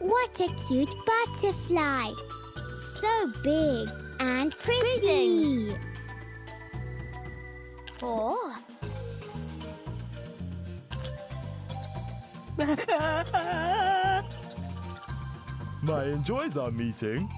What a cute butterfly! So big and pretty. Oh, My enjoys our meeting.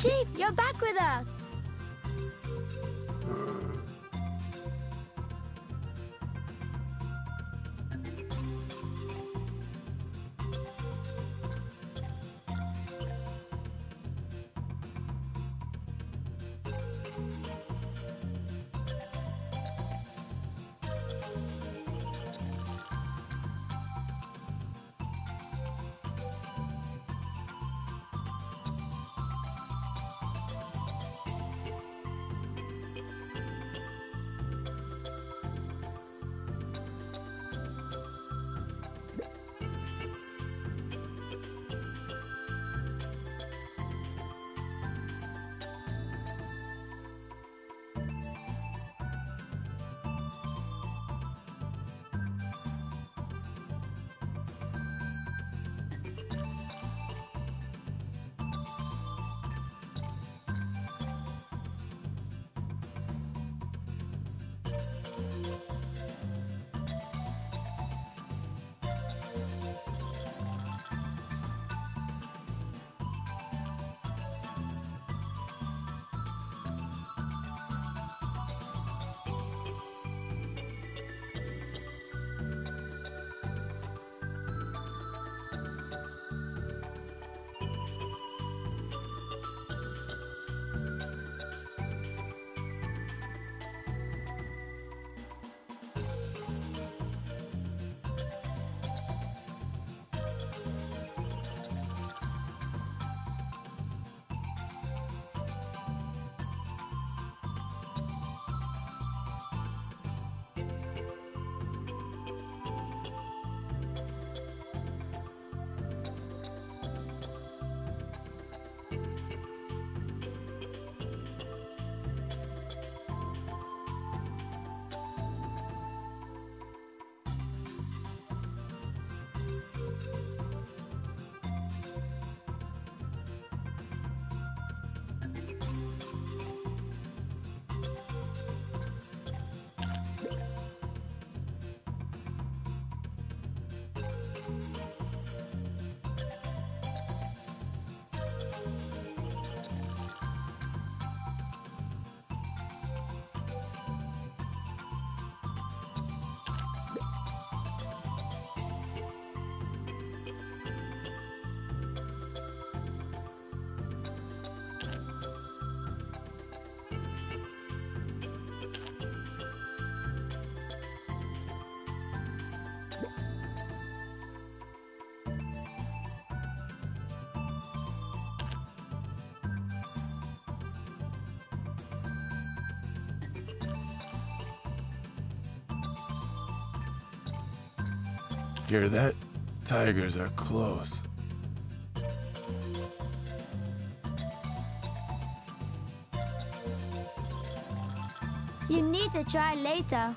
Chief, you're back with us. Hear that? Tigers are close. You need to try later.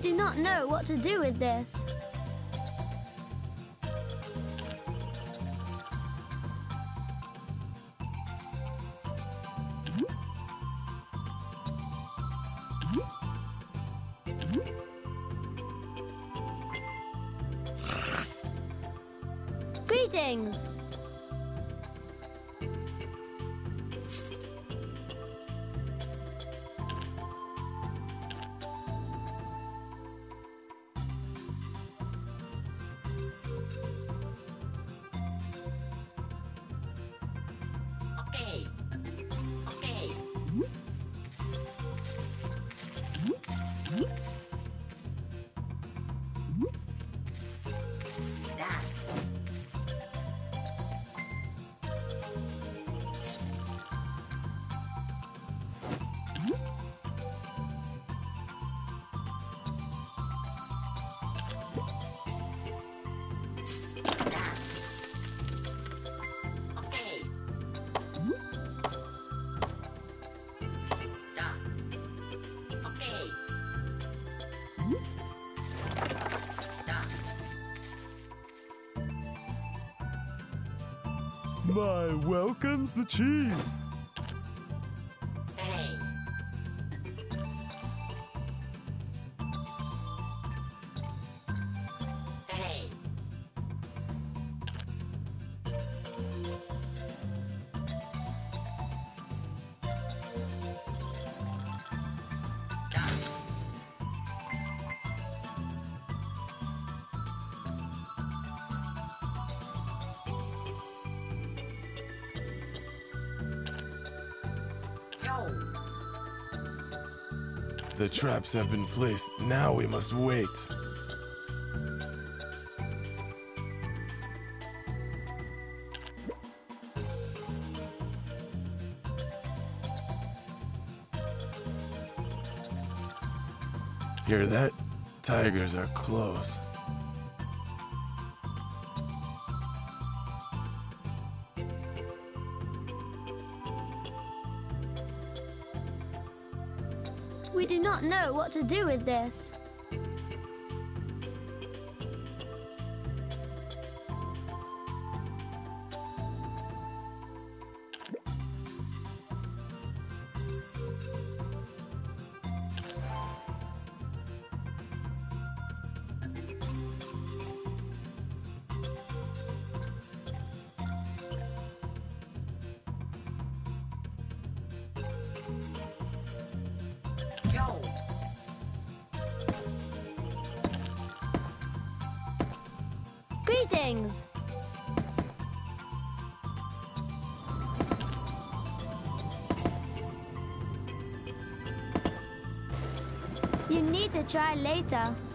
We do not know what to do with this. Welcome's the chief. Traps have been placed. Now we must wait. Hear that? Tigers are close. Not know what to do with this. Try later.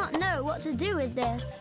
Not know what to do with this.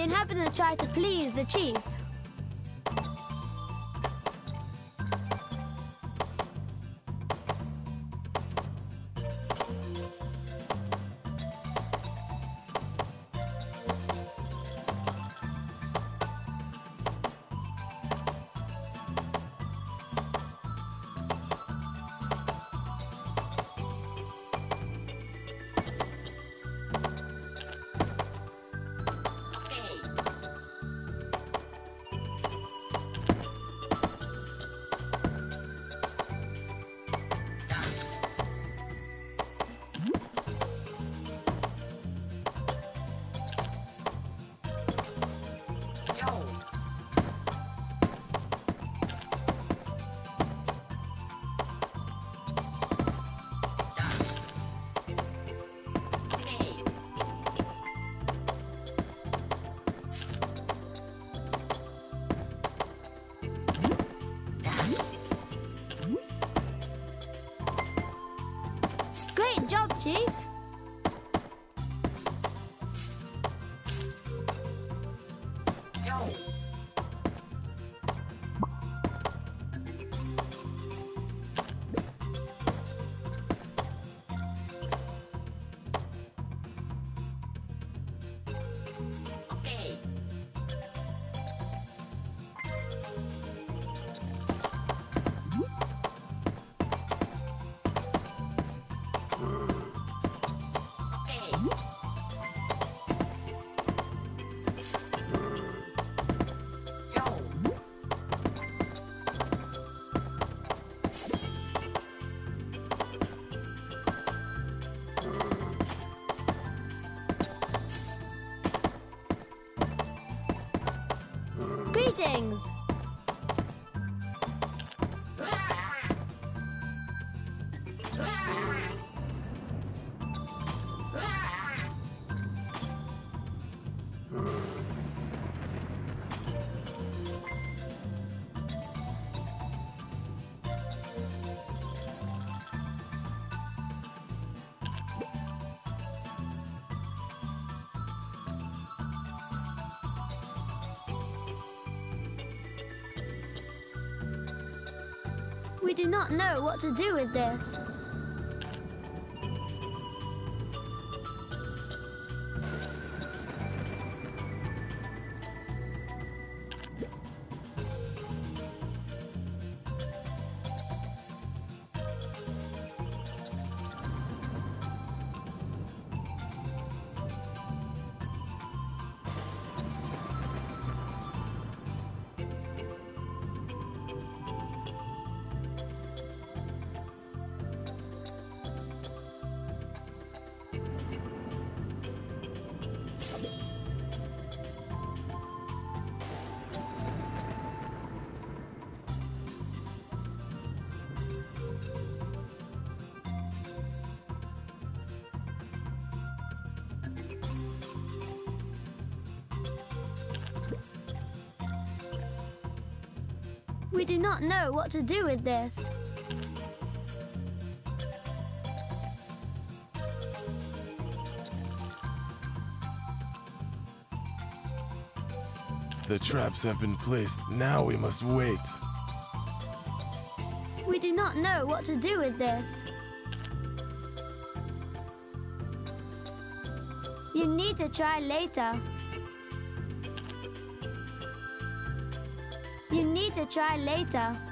The inhabitants try to please the chief. We do not know what to do with this. What to do with this. The traps have been placed. Now we must wait. We do not know what to do with this. You need to try later. You need to try later.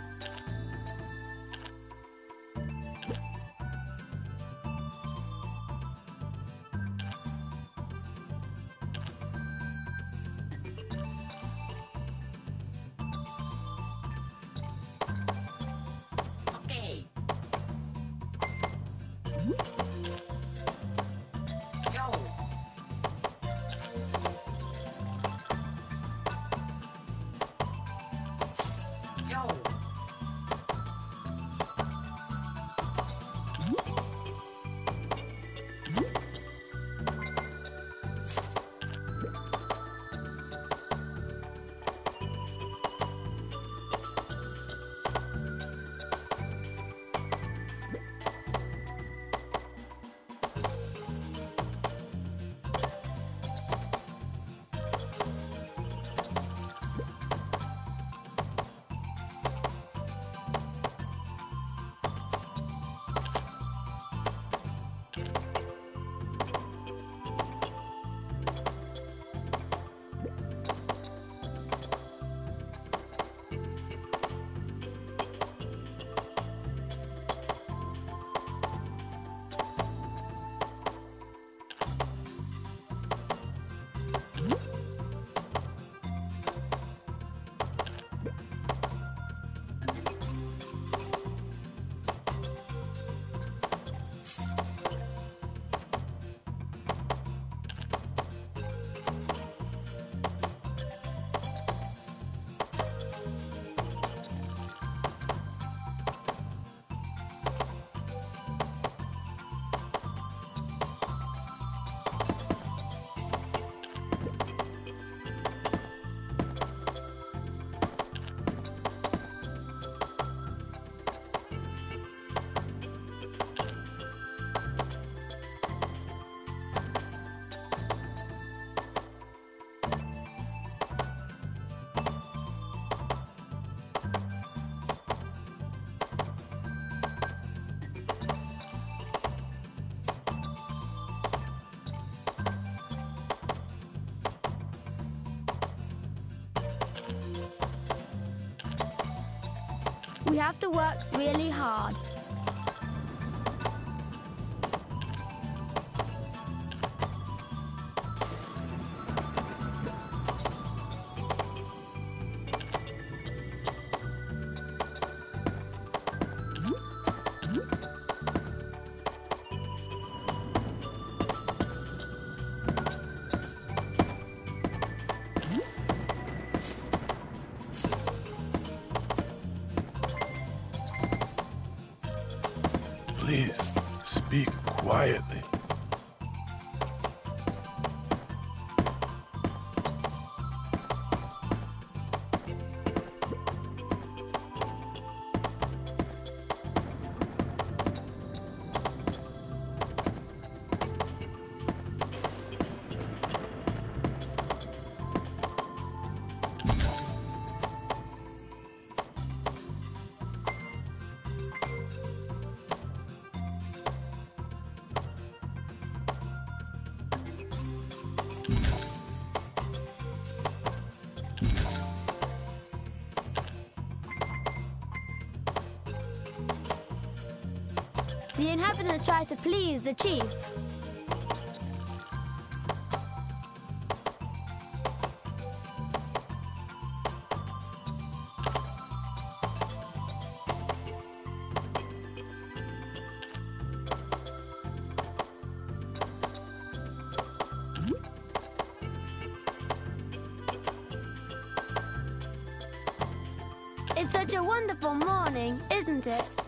Have to work really hard. Try to please the chief. It's such a wonderful morning, isn't it?